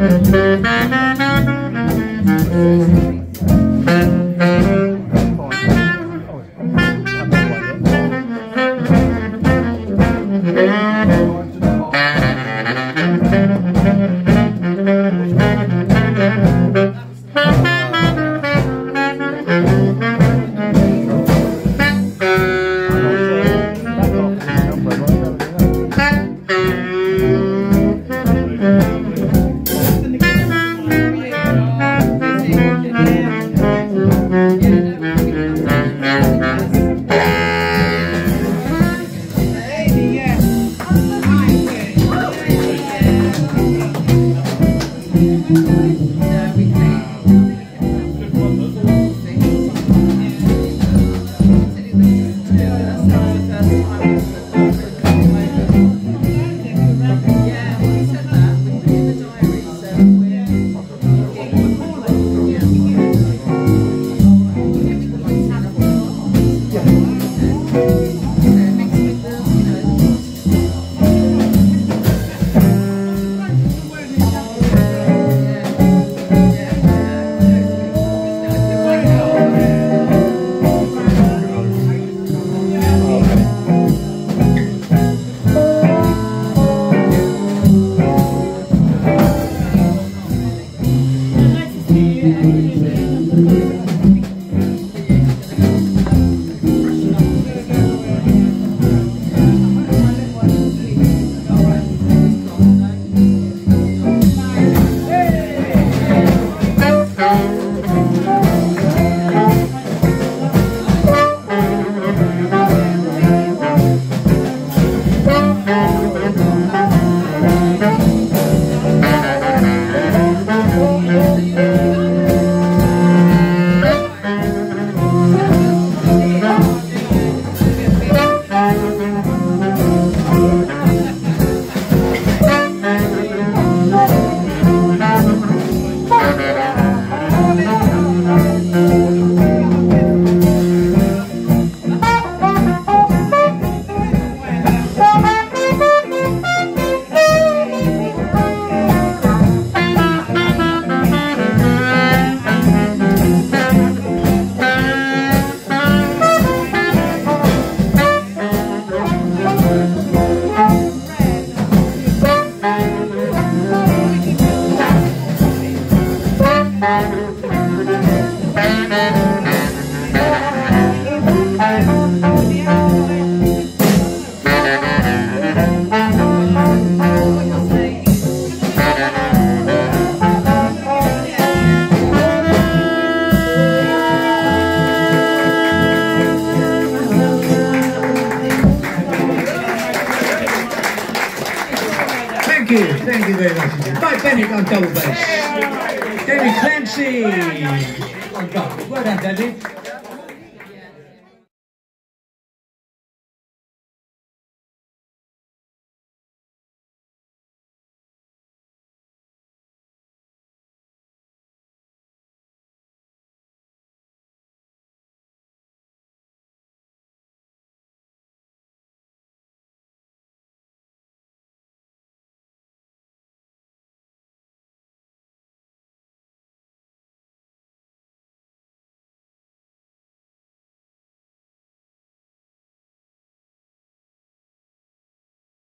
Mm-hmm. Thank you, thank you very much indeed. Mike Bennett on double bass. David Clancy on drums. Well done, David.